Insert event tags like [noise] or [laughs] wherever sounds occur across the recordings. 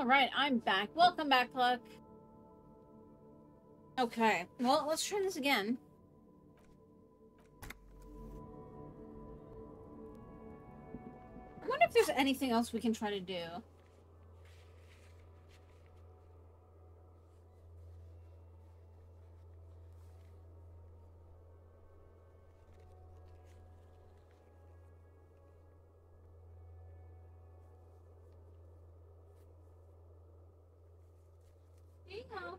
Alright, I'm back. Welcome back, Cluck. Okay, well, let's try this again. I wonder if there's anything else we can try to do. Here you go.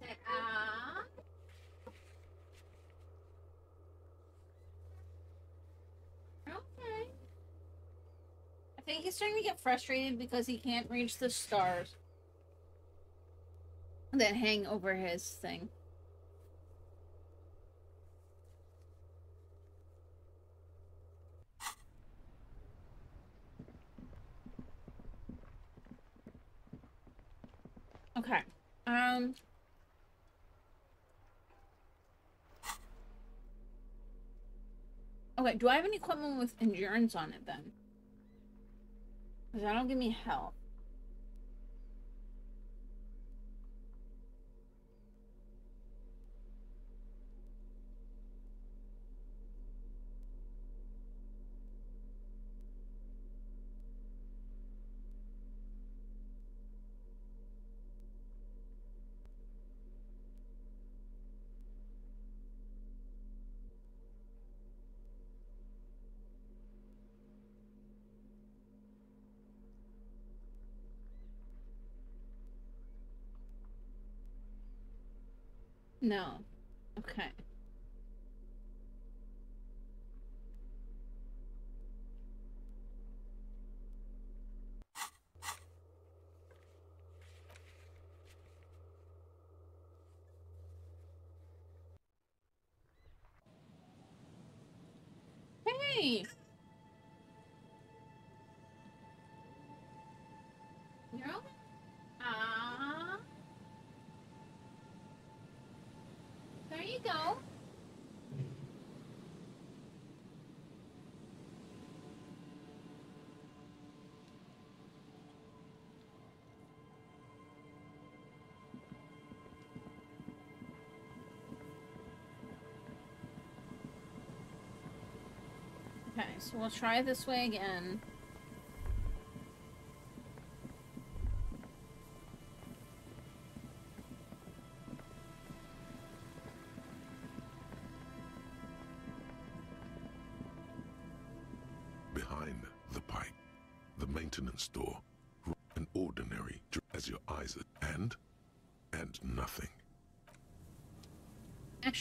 Say ah. Okay. I think he's starting to get frustrated because he can't reach the stars that hang over his thing. Okay. Um. Okay, do I have any equipment with endurance on it then? Because that'll give me help. No. Okay. Go. Okay, so we'll try this way again.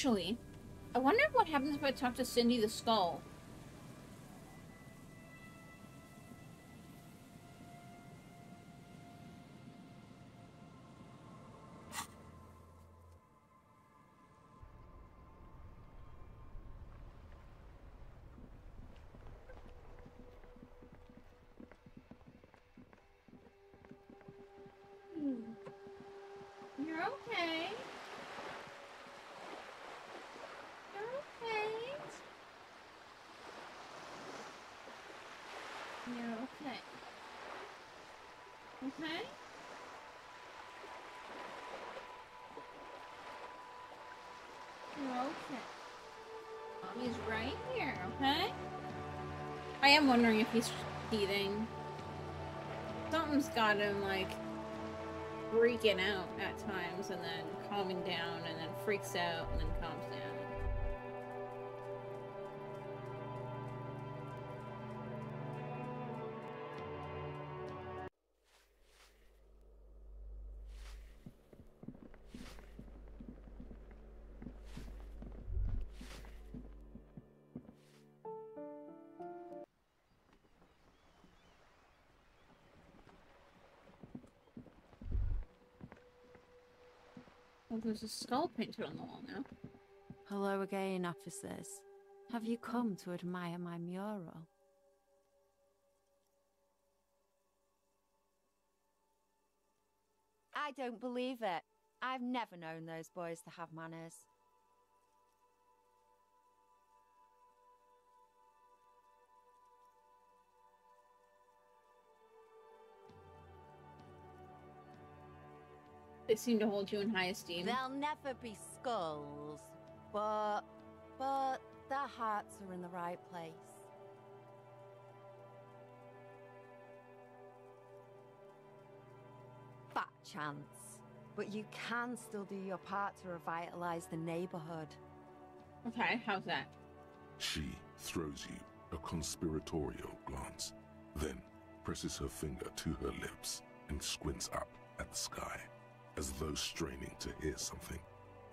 Actually, I wonder what happens if I talk to Cindy the Skull. Am wondering if he's teething. Something's got him, like, freaking out at times and then calming down and then freaks out and then calms down. There's a skull painted on the wall now. Hello again, officers. Have you come to admire my mural? I don't believe it. I've never known those boys to have manners. They seem to hold you in high esteem. They'll never be skulls, but but their hearts are in the right place. Fat chance, but you can still do your part to revitalize the neighborhood. Okay, how's that? She throws you a conspiratorial glance, then presses her finger to her lips and squints up at the sky, as though straining to hear something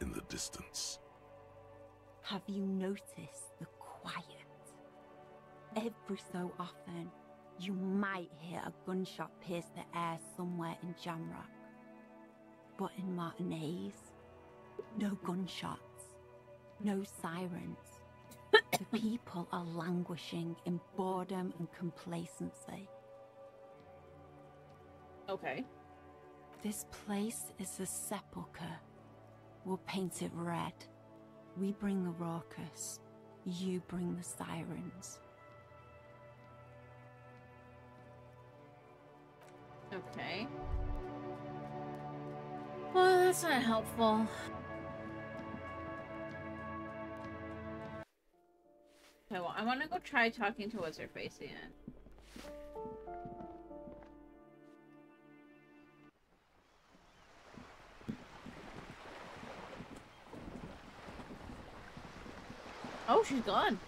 in the distance. Have you noticed the quiet? Every so often, you might hear a gunshot pierce the air somewhere in Jamrock. But in Martinez, no gunshots, no sirens. the [laughs] people are languishing in boredom and complacency. Okay. This place is a sepulchre. We'll paint it red. We bring the raucous. You bring the sirens. Okay. Well, that's not helpful. Okay, well, I want to go try talking to what's her face again. Oh, she's gone.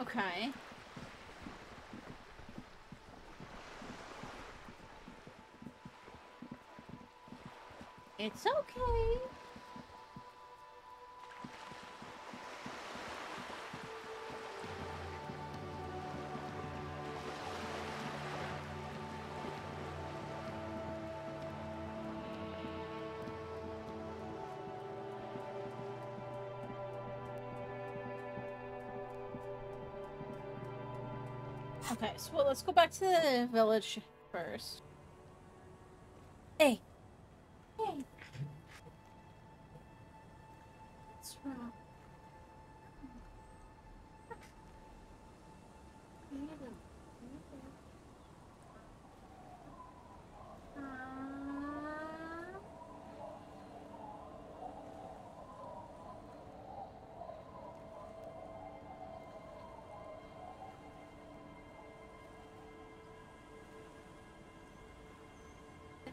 Okay. It's okay. So well, let's go back to the village first.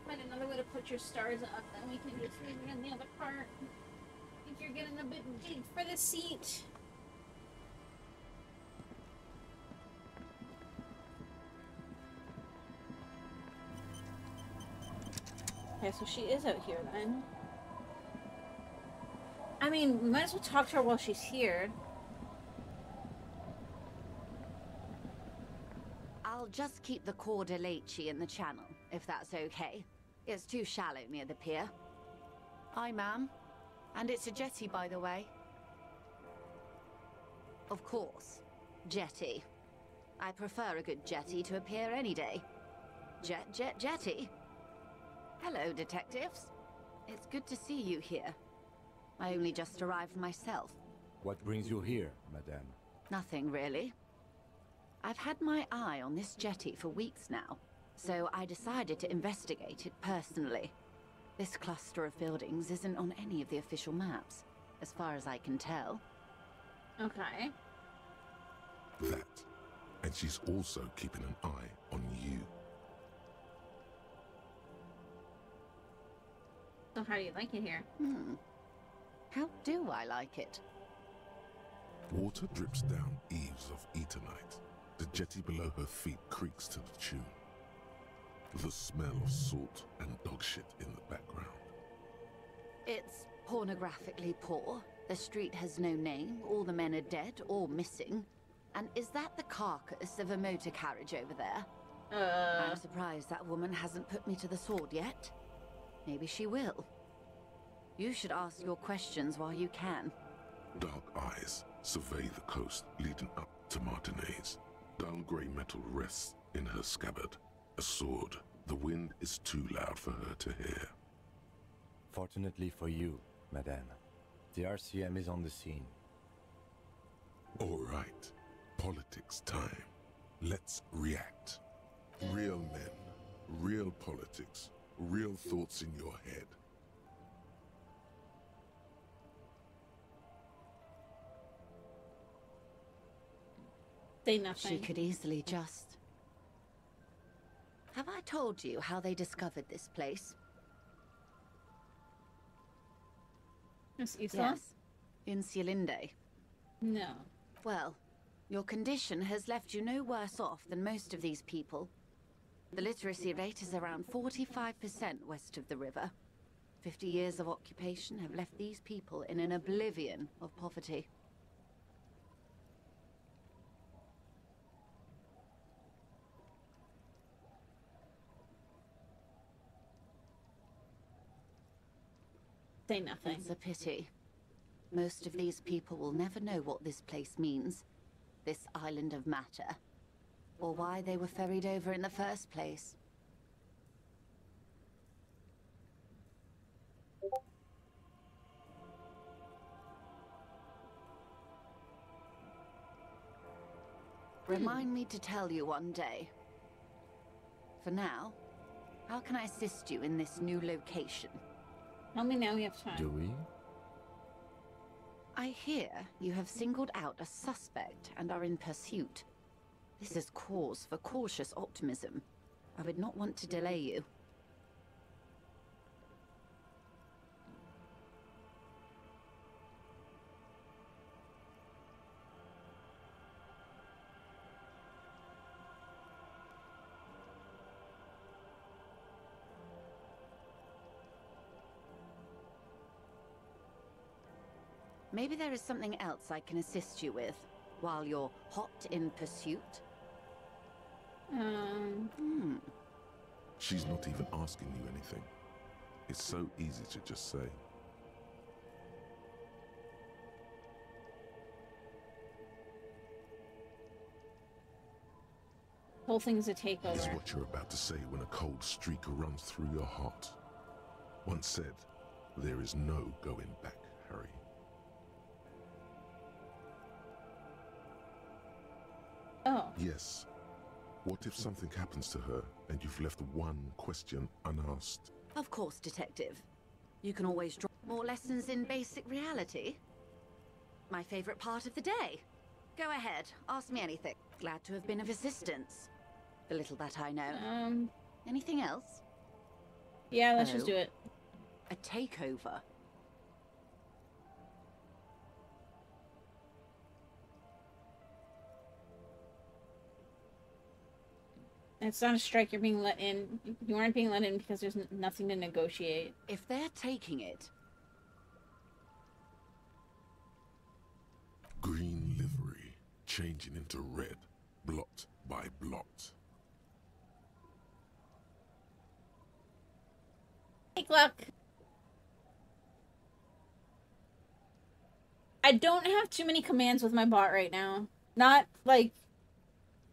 Find another way to put your stars up, then we can just leave it in the other part. I think you're getting a bit big for the seat. Okay, so she is out here then. I mean, we might as well talk to her while she's here. I'll just keep the Corda Lacey in the channel, if that's okay. It's too shallow near the pier. Hi, ma'am. And it's a jetty, by the way. Of course. Jetty. I prefer a good jetty to a pier any day. Jet, jet, jetty. Hello, detectives. It's good to see you here. I only just arrived myself. What brings you here, madame? Nothing really. I've had my eye on this jetty for weeks now, so I decided to investigate it personally. This cluster of buildings isn't on any of the official maps, as far as I can tell. Okay. That. And she's also keeping an eye on you. So how do you like it here? Hmm. How do I like it? Water drips down eaves of Eternite. The jetty below her feet creaks to the tune. The smell of salt and dog shit in the background. It's pornographically poor. The street has no name, all the men are dead or missing. And is that the carcass of a motor carriage over there? Uh, I'm surprised that woman hasn't put me to the sword yet. Maybe she will. You should ask your questions while you can. Dark eyes survey the coast leading up to Martinez. Dull grey metal rests in her scabbard. A sword. The wind is too loud for her to hear. Fortunately for you, madame, the RCM is on the scene. All right, politics time. Let's react. Real men, real politics, real thoughts in your head. Say nothing. She could easily just... Have I told you how they discovered this place? Isla? Yes. Insulinde. No. Well, your condition has left you no worse off than most of these people. The literacy rate is around 45% west of the river. Fifty years of occupation have left these people in an oblivion of poverty. Say nothing. It's a pity. Most of these people will never know what this place means. This island of matter. Or why they were ferried over in the first place. Hmm. Remind me to tell you one day. For now, how can I assist you in this new location? Tell me now we have time. Do we? I hear you have singled out a suspect and are in pursuit. This is cause for cautious optimism. I would not want to delay you. Maybe there is something else I can assist you with while you're hot in pursuit. Um, Hmm. She's not even asking you anything. It's so easy to just say. whole thing's a Is takeover. what you're about to say when a cold streak runs through your heart. Once said, there is no going back, Harry. Oh, Yes. What if something happens to her and you've left one question unasked? Of course, Detective. You can always draw more lessons in basic reality. My favorite part of the day. Go ahead, ask me anything. Glad to have been of assistance. The little that I know. um, Anything else? yeah, let's just Oh. do it. A takeover. It's not a strike. You're being let in. You aren't being let in because there's nothing to negotiate. If they're taking it, Green livery, changing into red, blot by blot. Take luck. I don't have too many commands with my bot right now. Not like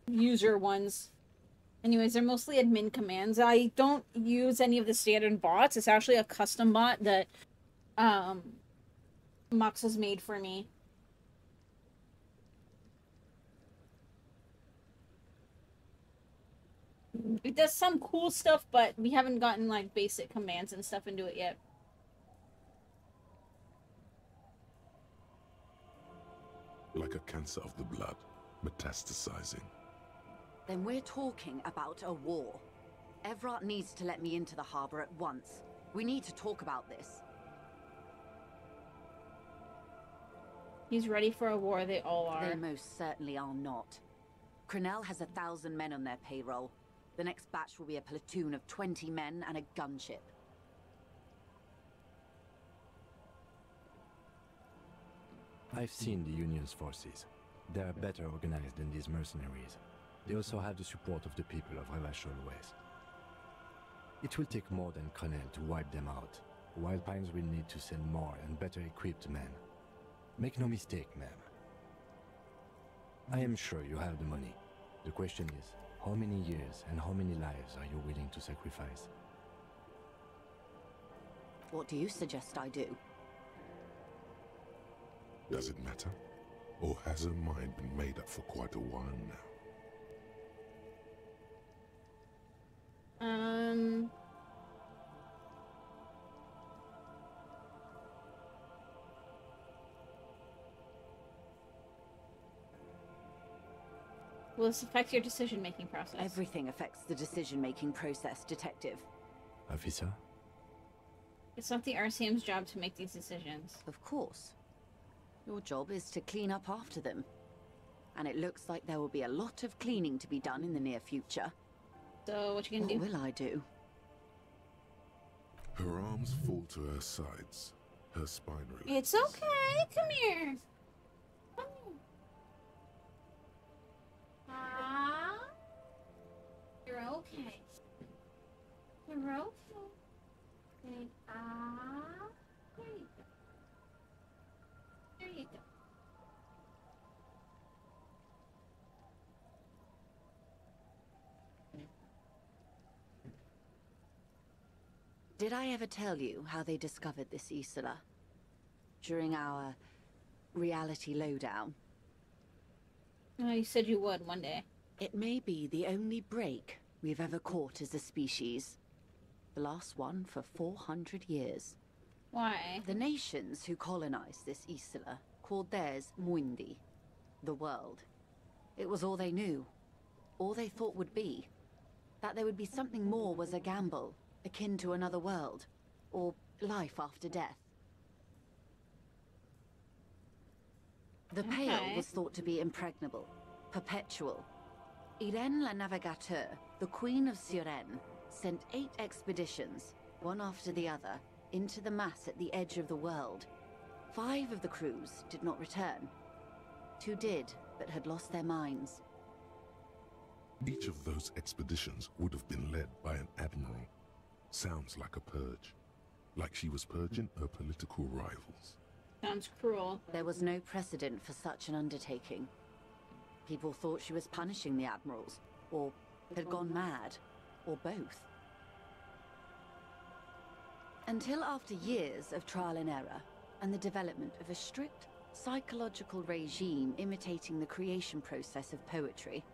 user ones. Anyways, they're mostly admin commands. I don't use any of the standard bots. It's actually a custom bot that um Mux has made for me. It does some cool stuff, but we haven't gotten like basic commands and stuff into it yet. Like a cancer of the blood, metastasizing. Then we're talking about a war. Evrart needs to let me into the harbor at once. We need to talk about this. He's ready for a war. They all are. They most certainly are not. Krenel has a thousand men on their payroll. The next batch will be a platoon of 20 men and a gunship. I've seen the Union's forces. They are better organized than these mercenaries. They also have the support of the people of Revachol West. It will take more than Krenel to wipe them out. Wild Pines will need to send more and better equipped men. Make no mistake, ma'am. I am sure you have the money. The question is, how many years and how many lives are you willing to sacrifice? What do you suggest I do? Does it matter? Or has her mind been made up for quite a while now? Um. Will this affect your decision-making process? Everything affects the decision-making process, Detective. Officer? It's not the RCM's job to make these decisions. Of course. Your job is to clean up after them. And it looks like there will be a lot of cleaning to be done in the near future. So what you gonna do? will I do? Her arms fall to her sides. Her spine relaxes. It's okay. Come here. Did I ever tell you how they discovered this Isola? During our reality lowdown. Oh, you said you would one day. It may be the only break we've ever caught as a species. The last one for 400 years. Why? The nations who colonized this Isola called theirs Mundi, the world. It was all they knew, all they thought would be. That there would be something more was a gamble, akin to another world, or life after death. The Pale was thought to be impregnable, perpetual. Irene la Navigateur, the Queen of Suresnes, sent eight expeditions, one after the other, into the mass at the edge of the world. Five of the crews did not return. Two did, but had lost their minds. Each of those expeditions would have been led by an admiral. Sounds like a purge. Like she was purging her political rivals. Sounds cruel. There was no precedent for such an undertaking. People thought she was punishing the admirals, or had gone mad, or both. Until after years of trial and error, and the development of a strict psychological regime imitating the creation process of poetry,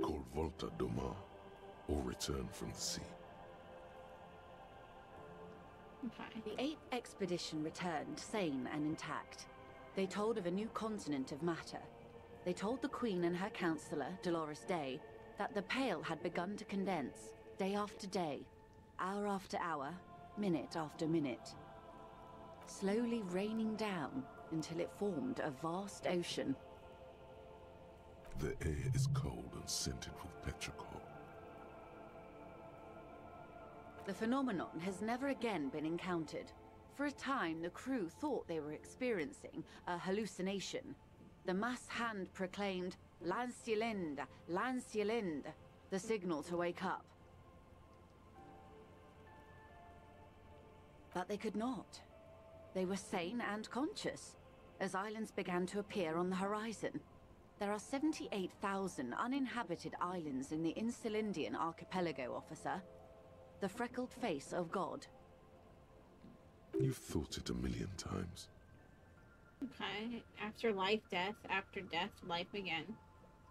Called Volta do Mar, or Return from the Sea. Okay. The eighth expedition returned sane and intact. They told of a new continent of matter. They told the Queen and her counselor, Dolores Dei, that the Pale had begun to condense, day after day, hour after hour, minute after minute. Slowly raining down until it formed a vast ocean. The air is cold and scented with petrichor. The phenomenon has never again been encountered. For a time, the crew thought they were experiencing a hallucination. The mass hand proclaimed, Lancialind, Lancialind, the signal to wake up. But they could not. They were sane and conscious, as islands began to appear on the horizon. There are 78,000 uninhabited islands in the Insulindian archipelago, officer. The freckled face of God. You've thought it a million times. Okay. After life, death. After death, life again.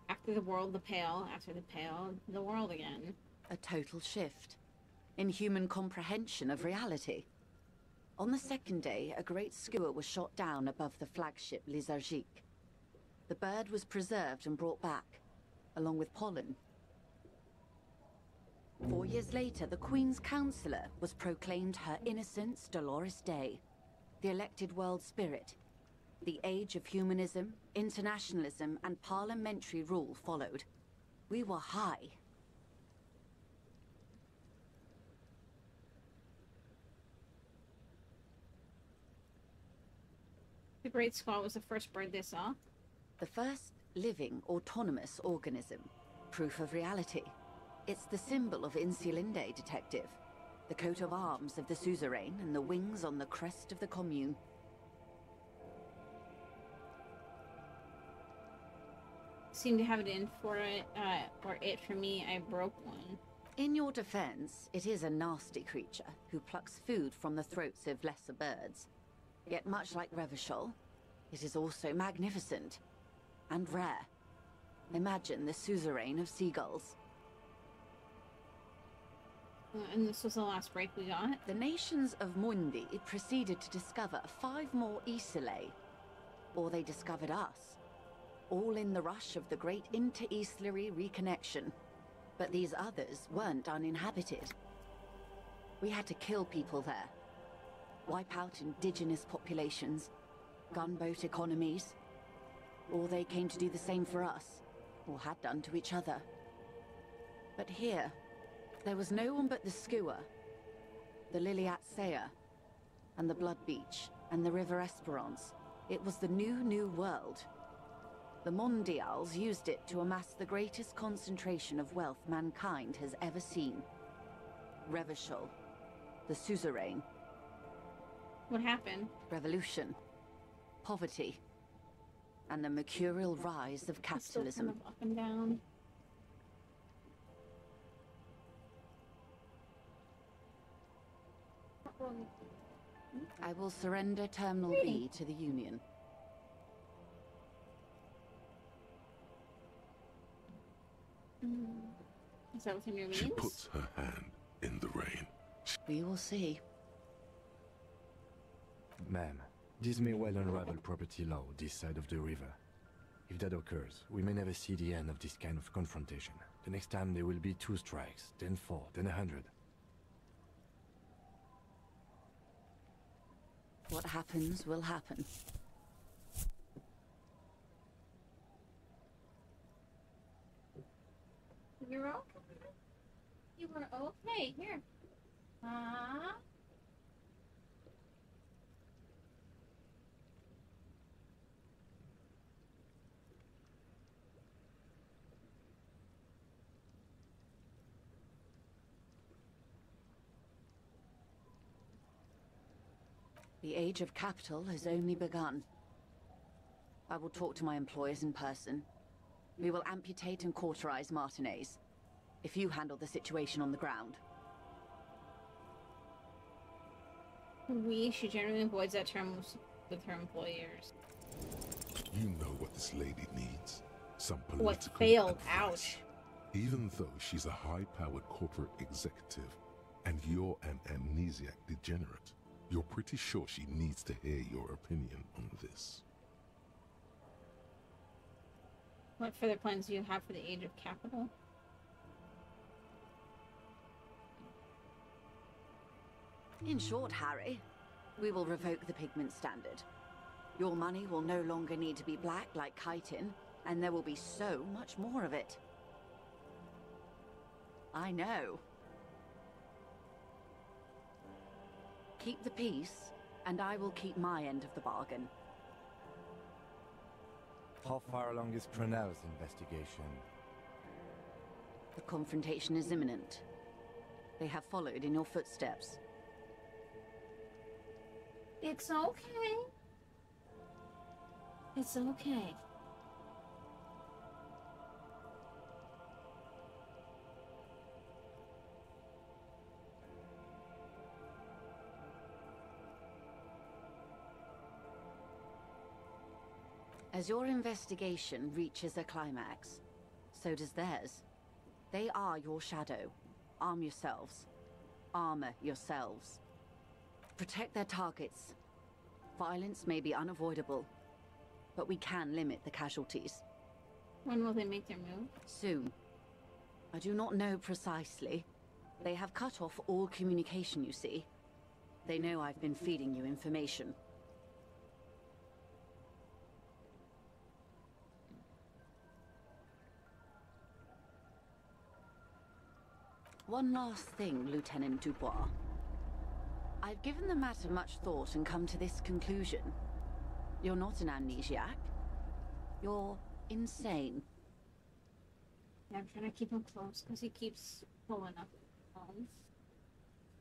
After the world, the pale. After the pale, the world again. A total shift in human comprehension of reality. On the second day, a great skua was shot down above the flagship Lizargique. The bird was preserved and brought back, along with pollen. Four years later, the Queen's Counsellor was proclaimed Her Innocence Dolores Dei, the elected world spirit. The age of humanism, internationalism, and parliamentary rule followed. We were high. The Great Skua was the first bird they saw. The first living, autonomous organism. Proof of reality. It's the symbol of Insulinde, Detective. The coat of arms of the suzerain and the wings on the crest of the commune. Seem to have it in for it, uh, or it for me. I broke one. In your defense, it is a nasty creature who plucks food from the throats of lesser birds. Yet much like Revachol, It is also magnificent and rare. Imagine the suzerain of seagulls. Uh, And this was the last break we got. The nations of Mundi proceeded to discover five more Isolé. Or they discovered us. All in the rush of the great inter-Isolary reconnection. But these others weren't uninhabited. We had to kill people there. Wipe out indigenous populations. Gunboat economies. Or they came to do the same for us. Or had done to each other. But here, there was no one but the Skua, the Liliat Saya, and the Blood Beach, and the River Esperance. It was the new, new world. The Mondials used it to amass the greatest concentration of wealth mankind has ever seen. Revachol, the suzerain, What happened? revolution, poverty, and the mercurial rise of capitalism. kind of up and down. I will surrender Terminal B hmm. to the Union. Hmm. Is that within your She puts her hand in the rain. We will see. Ma'am, this may well unravel property law this side of the river. If that occurs, we may never see the end of this kind of confrontation. The next time there will be two strikes, then four, then a hundred. What happens will happen. You're okay. You were okay. Here. Ah. The age of capital has only begun. I will talk to my employers in person. We will amputate and cauterize Martinez. If you handle the situation on the ground. We, she generally avoids that term with- with her employers. You know what this lady needs. Some political What political failed? advice. Ouch. Even though she's a high-powered corporate executive, and you're an amnesiac degenerate, you're pretty sure she needs to hear your opinion on this. What further plans do you have for the Age of Capital? In short, Harry, we will revoke the pigment standard. Your money will no longer need to be black like chitin, and there will be so much more of it. I know. Keep the peace, and I will keep my end of the bargain. How far along is Krenel's investigation? The confrontation is imminent. They have followed in your footsteps. It's okay. It's okay. As your investigation reaches a climax, so does theirs. They are your shadow. Arm yourselves. Armor yourselves. Protect their targets. Violence may be unavoidable, but we can limit the casualties. When will they make their move? Soon. I do not know precisely. They have cut off all communication, you see. They know I've been feeding you information. One last thing, Lieutenant Dubois. I've given the matter much thought and come to this conclusion. You're not an amnesiac. You're insane. Yeah, I'm trying to keep him close because he keeps pulling up. Um,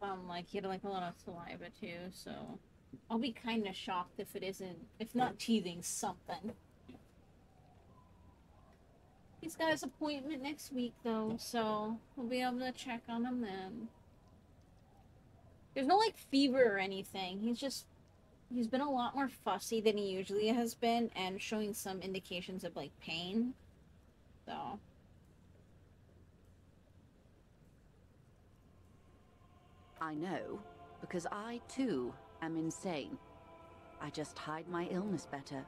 um, like he had like a lot of saliva too, so I'll be kind of shocked if it isn't, if not teething, something. He's got his appointment next week though, so we'll be able to check on him then. There's no like fever or anything. He's just He's been a lot more fussy than he usually has been and showing some indications of like pain. So. I know, because I too am insane. I just hide my illness better.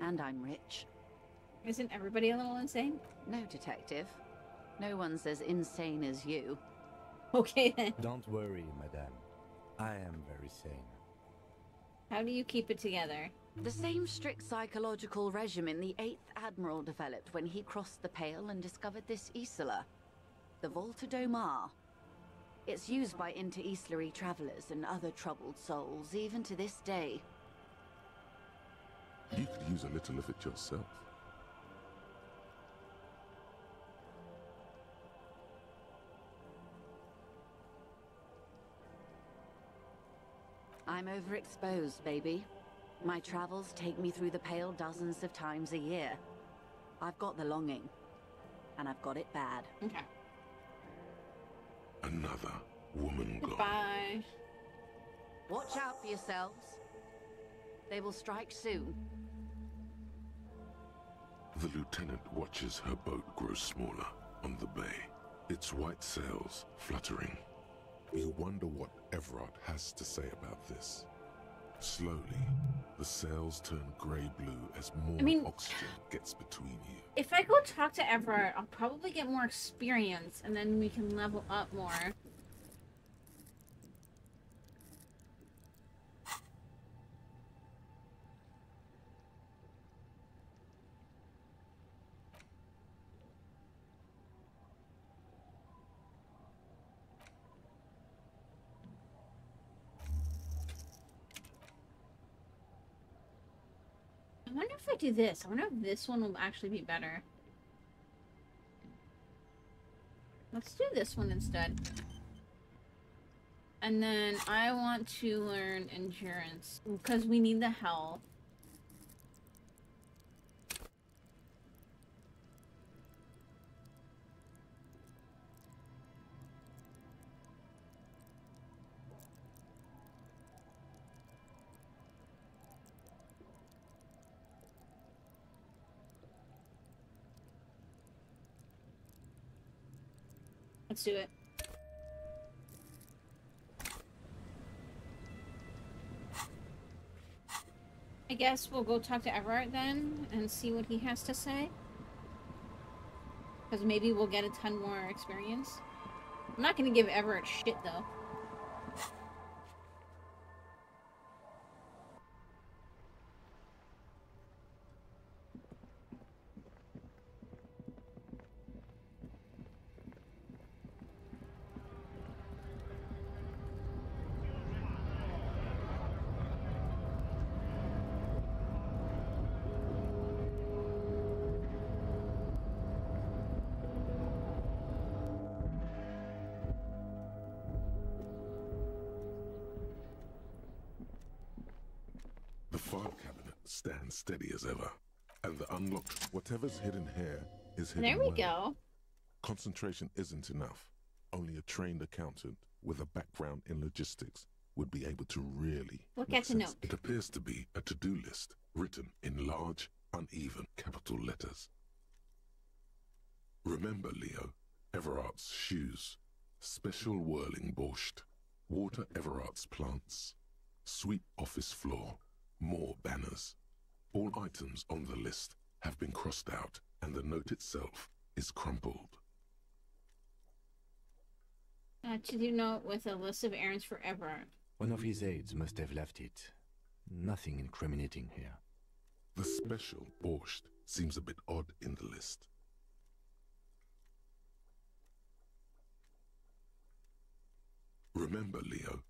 And I'm rich. Isn't everybody a little insane? No, detective. No one's as insane as you. [laughs] Okay then. Don't worry, madame. I am very sane. How do you keep it together? The same strict psychological regimen the 8th Admiral developed when he crossed the Pale and discovered this Isola. The Volta do Mar. It's used by inter-Isolary travelers and other troubled souls, even to this day. You could use a little of it yourself. I'm overexposed, baby. My travels take me through the Pale dozens of times a year. I've got the longing. And I've got it bad. Okay. Another woman gone. Bye. Watch out for yourselves. They will strike soon. The lieutenant watches her boat grow smaller on the bay, its white sails fluttering. You wonder what Evrart has to say about this. Slowly, the sails turn grey-blue as more mean- oxygen gets between you. If I go talk to Evrart, I'll probably get more experience and then we can level up more. I wonder if I do this. I wonder if this one will actually be better. Let's do this one instead. And then I want to learn endurance because we need the health. Let's do it. I guess we'll go talk to Everett then and see what he has to say. Because maybe we'll get a ton more experience. I'm not gonna give Everett shit though. File cabinet stands steady as ever, and the unlocked whatever's hidden here is hidden There we well. go. Concentration isn't enough. Only a trained accountant with a background in logistics would be able to really Look at the note. It appears to be a to-do list written in large, uneven capital letters. Remember, Leo, Evrart's shoes, special whirling borscht, water Evrart's plants, sweep office floor, more banners. All items on the list have been crossed out, and the note itself is crumpled. Uh, to do note with a list of errands for Everett. One of his aides must have left it. Nothing incriminating here. The special borscht seems a bit odd in the list. Remember, Leo,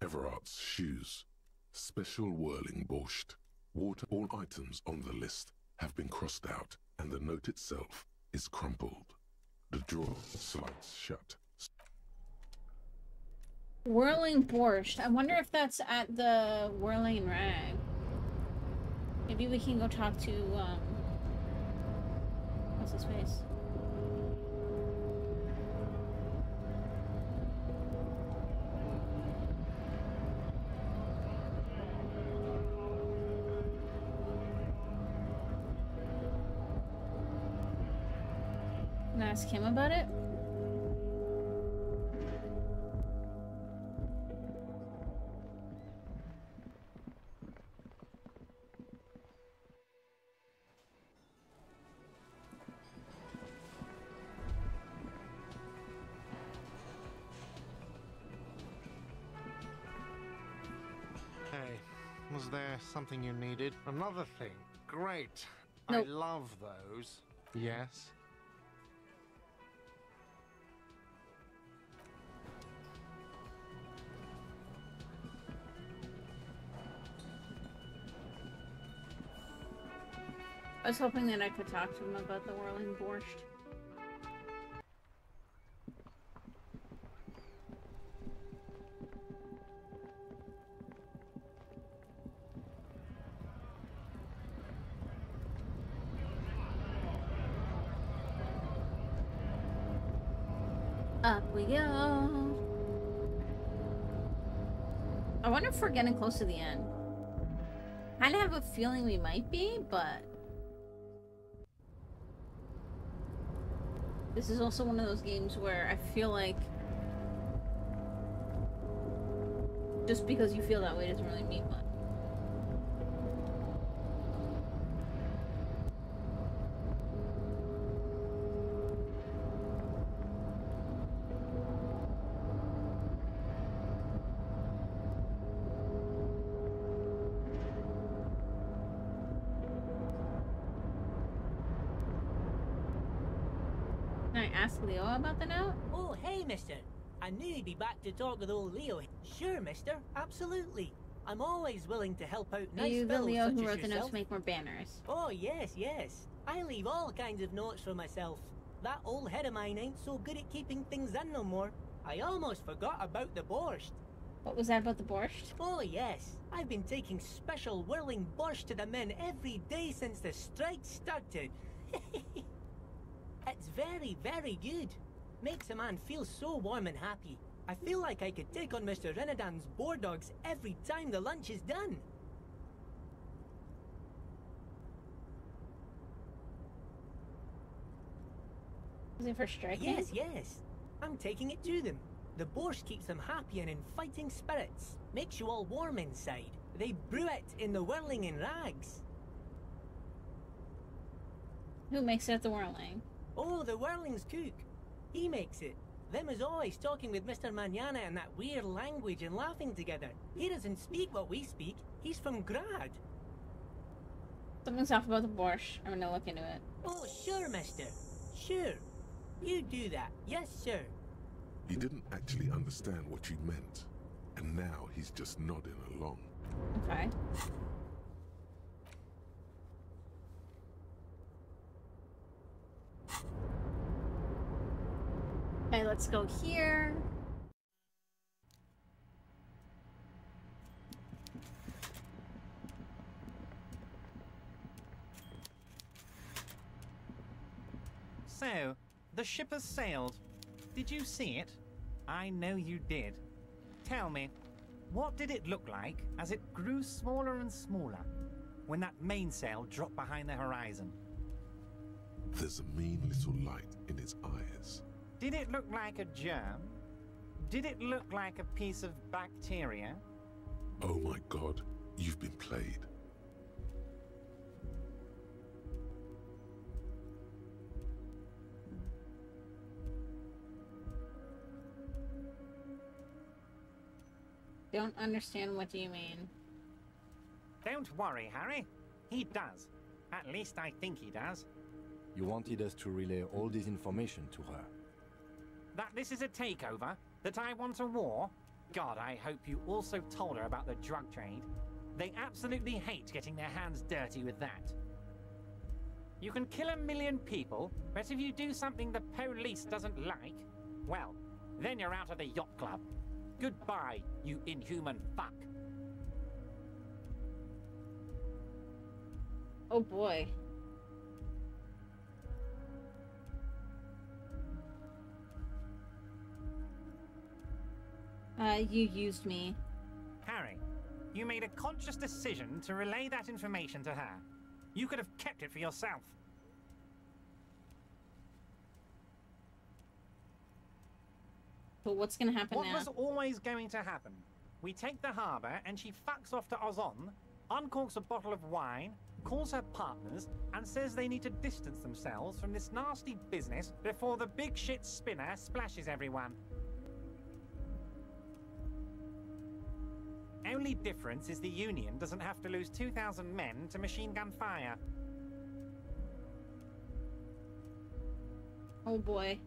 Evrart's shoes, special whirling borscht, water. All items on the list have been crossed out, and the note itself is crumpled. The drawer slides shut. Whirling Borscht. I wonder if that's at the Whirling Rag. Maybe we can go talk to, um... What's his face? Ask him about it? Hey, was there something you needed? Another thing. Great. I love those. Yes. Was hoping that I could talk to him about the whirling borscht. Up we go. I wonder if we're getting close to the end. I Kind of have a feeling we might be, but this is also one of those games where I feel like just because you feel that way doesn't really mean much. Ask Leo about the note? Oh, hey, mister. I knew you'd be back to talk with old Leo. Sure, mister. Absolutely. I'm always willing to help out Are nice you the Leo who wrote the notes to make more banners? Oh, yes, yes. I leave all kinds of notes for myself. That old head of mine ain't so good at keeping things in no more. I almost forgot about the borscht. What was that about the borscht? Oh, yes. I've been taking special whirling borscht to the men every day since the strike started. [laughs] it's very, very good. Makes a man feel so warm and happy. I feel like I could take on Mr. Renadan's boar dogs every time the lunch is done. For striking? Yes, yes. I'm taking it to them. The borscht keeps them happy and in fighting spirits. Makes you all warm inside. They brew it in the Whirling-in-Rags. Who makes it at the whirling? Oh, the whirling's cook. He makes it. Them is always talking with Mr. Manana in that weird language and laughing together. He doesn't speak what we speak. He's from Graad. Something's off about the borscht. I'm gonna look into it. Oh, sure, mister. Sure. You do that. Yes, sir. He didn't actually understand what you meant, and now he's just nodding along. Okay. Let's go here. So, the ship has sailed. Did you see it? I know you did. Tell me, what did it look like as it grew smaller and smaller when that mainsail dropped behind the horizon? There's a mean little light in its eyes. Did it look like a germ? Did it look like a piece of bacteria? Oh my god, you've been played. Don't understand what do you mean. Don't worry, Harry. He does. At least I think he does. You wanted us to relay all this information to her. That this is a takeover? That I want a war? God, I hope you also told her about the drug trade. They absolutely hate getting their hands dirty with that. You can kill a million people, but if you do something the police doesn't like, well, then you're out of the yacht club. Goodbye, you inhuman fuck. Oh boy. Uh, you used me. Harry, you made a conscious decision to relay that information to her. You could have kept it for yourself. But what's gonna happen What now? was always going to happen? We take the harbour and she fucks off to Ozonne, uncorks a bottle of wine, calls her partners, and says they need to distance themselves from this nasty business before the big shit spinner splashes everyone. The only difference is the Union doesn't have to lose 2,000 men to machine gun fire. Oh boy.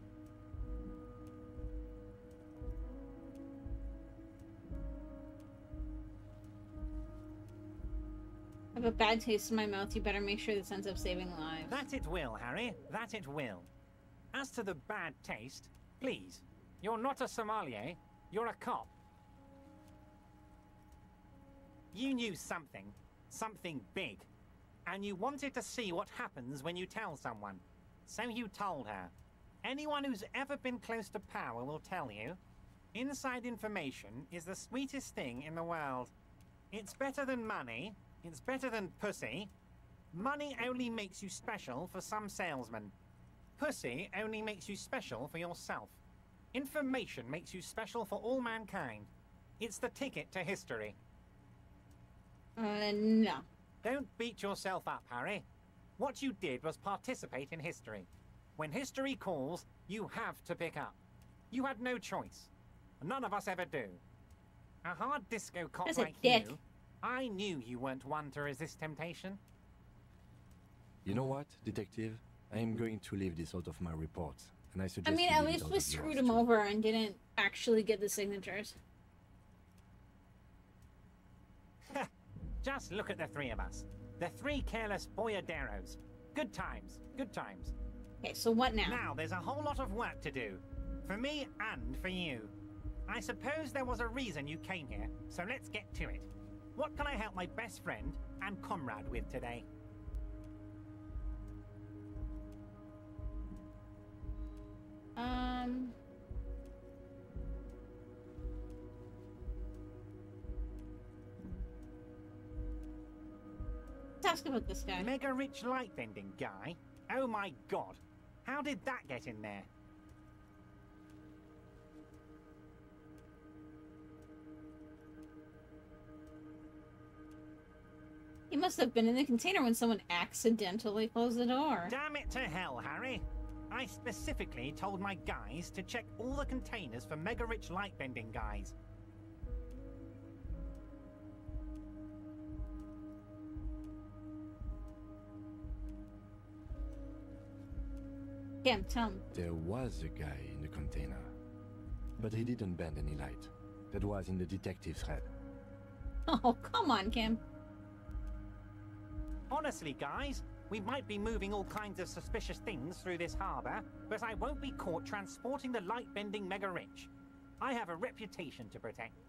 I have a bad taste in my mouth. You better make sure this ends up saving lives. That it will, Harry. That it will. As to the bad taste, please, you're not a sommelier. You're a cop. You knew something. Something big. And you wanted to see what happens when you tell someone. So you told her. Anyone who's ever been close to power will tell you. Inside information is the sweetest thing in the world. It's better than money. It's better than pussy. Money only makes you special for some salesmen. Pussy only makes you special for yourself. Information makes you special for all mankind. It's the ticket to history. Uh, no. Don't beat yourself up, Harry. What you did was participate in history. When history calls, you have to pick up. You had no choice. None of us ever do. A hard disco cop That's a like dick. you, I knew you weren't one to resist temptation. You know what, detective? I am going to leave this out of my report, and I suggest. I mean, at least we screwed yours, him over and didn't actually get the signatures. Just look at the three of us. The three careless boyaderos. Good times, good times. Okay, so what now? Now there's a whole lot of work to do. For me and for you. I suppose there was a reason you came here, so let's get to it. What can I help my best friend and comrade with today? Um. Let's ask about this guy. Mega rich light bending guy? Oh my god. How did that get in there? He must have been in the container when someone accidentally closed the door. Damn it to hell, Harry. I specifically told my guys to check all the containers for mega rich light bending guys. Kim, tell. There was a guy in the container, but he didn't bend any light. That was in the detective's head. Oh, come on, Kim. Honestly, guys, we might be moving all kinds of suspicious things through this harbour, but I won't be caught transporting the light bending mega rich. I have a reputation to protect.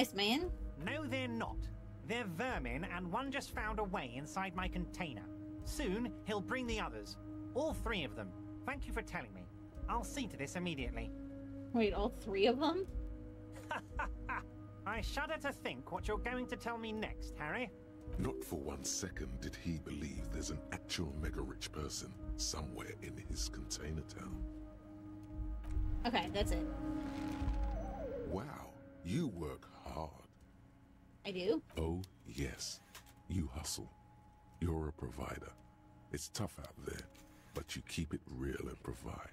Nice man. No, they're not. They're vermin, and one just found a way inside my container. Soon, he'll bring the others. All three of them. Thank you for telling me. I'll see to this immediately. Wait, all three of them? [laughs] I shudder to think what you're going to tell me next, Harry. Not for one second did he believe there's an actual mega rich person somewhere in his container town. Okay, that's it. Wow, you work hard. I do. Oh, yes. You hustle. You're a provider. It's tough out there, but you keep it real and provide.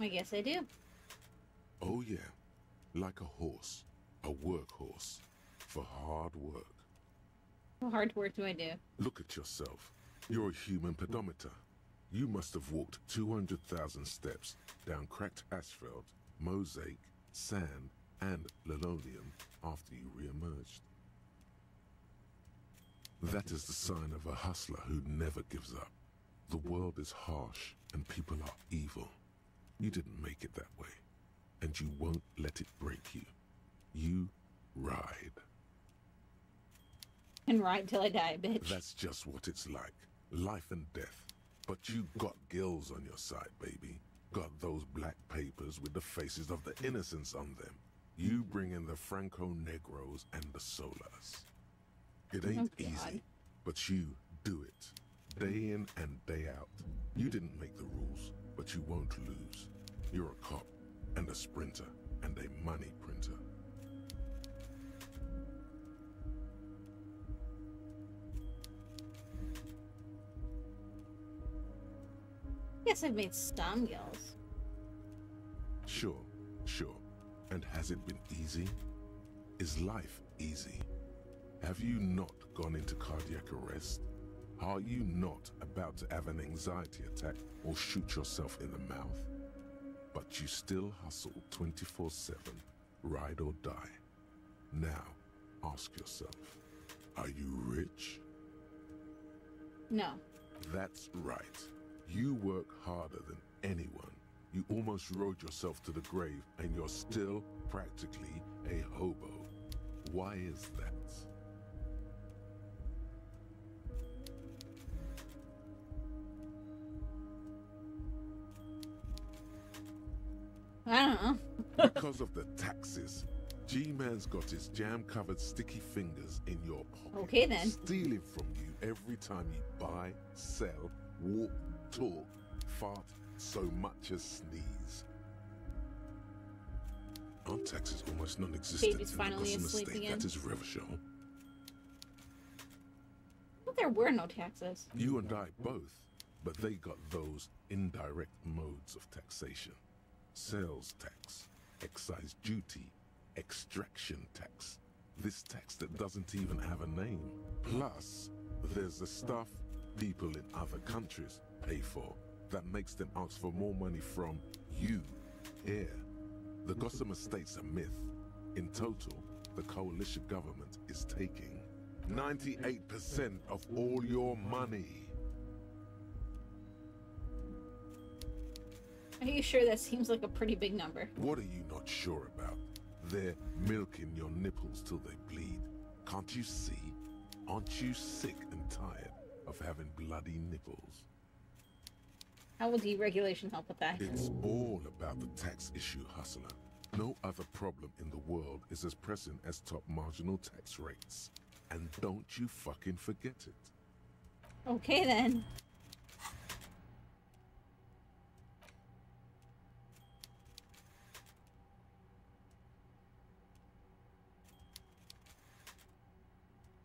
I guess I do. Oh, yeah. Like a horse, a workhorse, for hard work. What hard work do I do? Look at yourself. You're a human pedometer. You must have walked 200,000 steps down cracked asphalt, mosaic, sand, and linoleum after you re-emerged. That is the sign of a hustler who never gives up. The world is harsh and people are evil. You didn't make it that way, and you won't let it break you. You ride. And ride till I die, bitch. That's just what it's like. Life and death. But you got gills on your side, baby. got those black papers with the faces of the innocents on them. You bring in the Franco Negros and the Solas. It oh, ain't Oh, easy, but you do it. Day in and day out. You didn't make the rules, but you won't lose. You're a cop and a sprinter and a money printer. Yes, I've made some gills. Sure, sure. And has it been easy? Is life easy? Have you not gone into cardiac arrest? Are you not about to have an anxiety attack or shoot yourself in the mouth? But you still hustle 24 7, ride or die. Now, ask yourself are you rich? No. That's right. You work harder than anyone. You almost rode yourself to the grave, and you're still practically a hobo. Why is that? I don't know. because of the taxes. G-Man's got his jam-covered sticky fingers in your pocket. Okay, then. Stealing from you every time you buy, sell, walk, talk, fart, so much as sneeze. Aren't taxes almost non-existent Baby's finally asleep again. that is Revachol? But there were no taxes. You and I both, but they got those indirect modes of taxation. Sales tax, excise duty, extraction tax. This tax that doesn't even have a name. Plus, there's the stuff people in other countries pay for that makes them ask for more money from you here. The Gossamer State's a myth. In total, the coalition government is taking 98% of all your money. Are you sure that seems like a pretty big number? What are you not sure about? They're milking your nipples till they bleed. Can't you see? Aren't you sick and tired of having bloody nipples? How will deregulation help with that? It's all about the tax issue, hustler. No other problem in the world is as pressing as top marginal tax rates. And don't you fucking forget it. Okay then.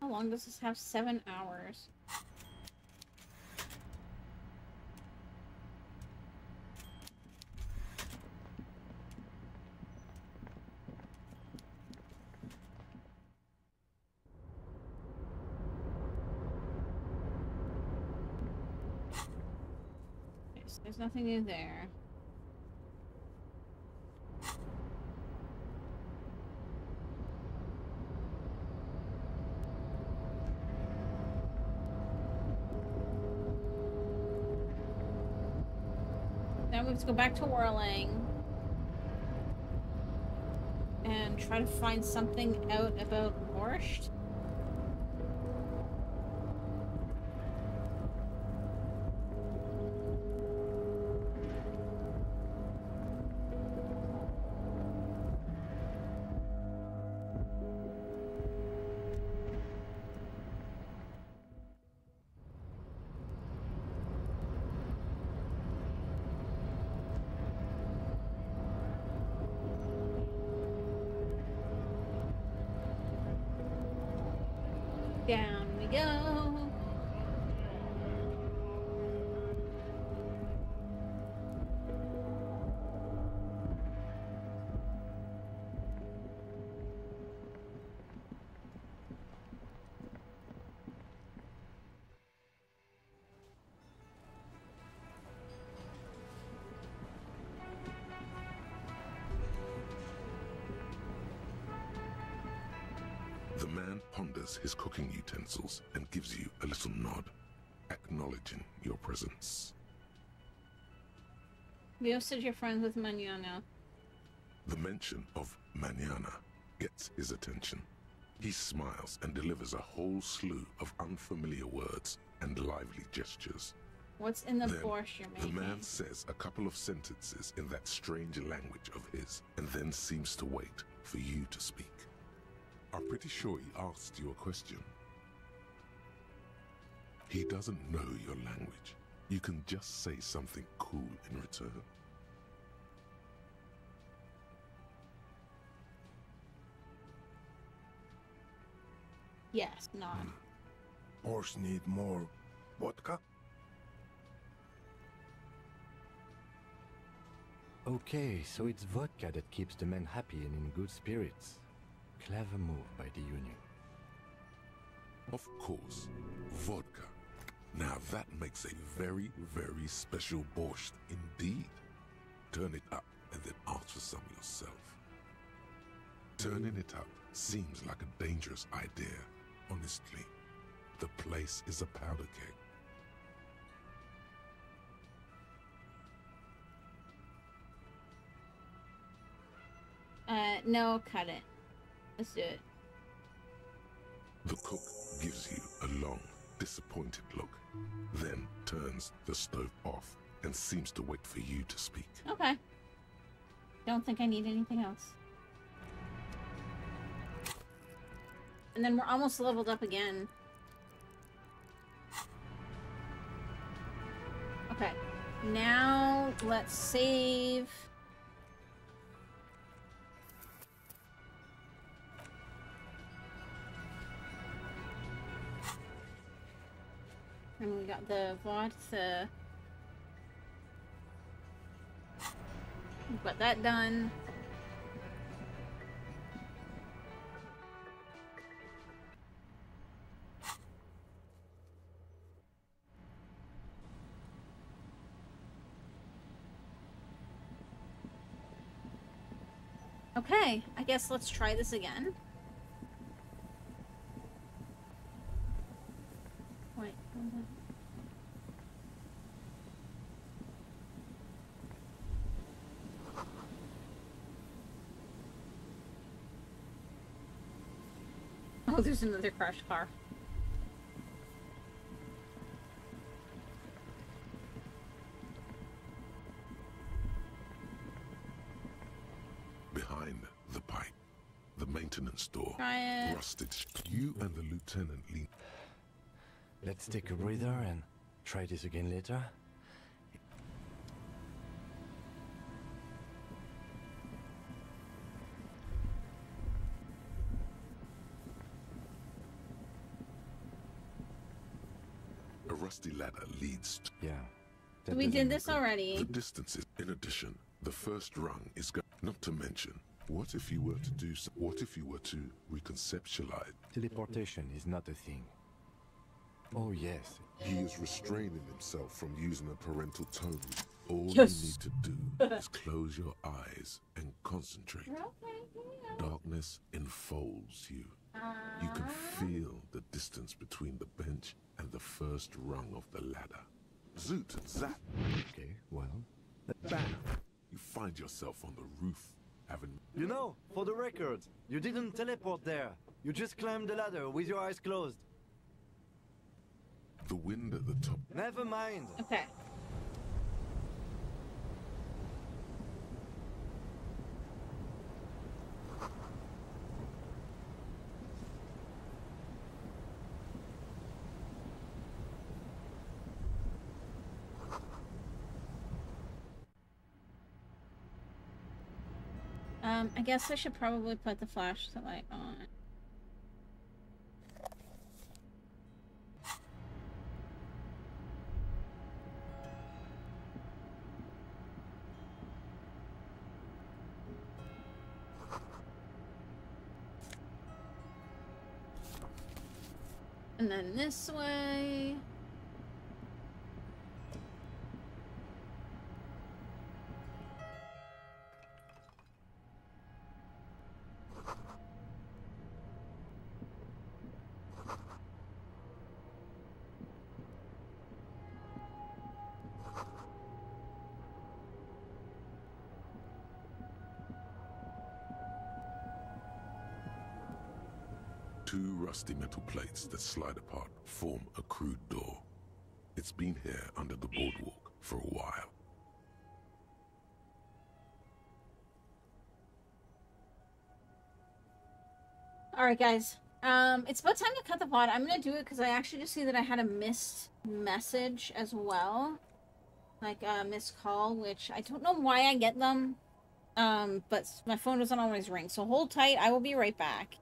How long does this have? Seven hours. Okay, so there. Now we have to go back to Whirling and try to find something out about Borscht. Down we go. Cooking utensils and gives you a little nod, acknowledging your presence. Leo said you're friends with Manana. The mention of manana gets his attention. He smiles and delivers a whole slew of unfamiliar words and lively gestures. What's in the Then, borscht you're The man says a couple of sentences in that strange language of his, and then seems to wait for you to speak. I'm pretty sure he asked you a question. He doesn't know your language. You can just say something cool in return. Yes, nod. Hmm. Horse need more vodka? Okay, so it's vodka that keeps the men happy and in good spirits. Clever move by the Union. Of course, vodka. Now that makes a very, very special borscht indeed. Turn it up and then ask for some yourself. Turning it up seems like a dangerous idea, honestly. The place is a powder keg. Uh, no, cut it. Let's do it. The cook gives you a long, disappointed look, then turns the stove off and seems to wait for you to speak. Okay. Don't think I need anything else. And then we're almost leveled up again. Okay. Now let's save. And we got the vodka. We've got that done. Okay, I guess let's try this again. Wait, hold on. Oh, there's another crashed car. Behind the pipe, the maintenance door, Try it. rusted. You and the lieutenant lean. Let's take a breather and try this again later. A rusty ladder leads to Yeah. That we did this already. the distances. In addition, the first rung is go- not to mention. What if you were to do? So- what if you were to reconceptualize? Teleportation is not a thing. Oh yes, He is restraining himself from using a parental tone. All Yes. you need to do [laughs] is close your eyes and concentrate. Darkness enfolds you. You can feel the distance between the bench and the first rung of the ladder. Zoot, zap, okay, well, bam! You find yourself on the roof, having You know, for the record, you didn't teleport there. You just climbed the ladder with your eyes closed. the wind at the top. Never mind. Okay. Um, I guess I should probably put the flashlight on. And then this way. Rusty metal plates that slide apart form a crude door. It's been here under the boardwalk for a while. Alright, guys. Um, it's about time to cut the pod. I'm gonna do it because I actually just see that I had a missed message as well. Like a missed call, which I don't know why I get them. Um, but my phone doesn't always ring. So hold tight. I will be right back.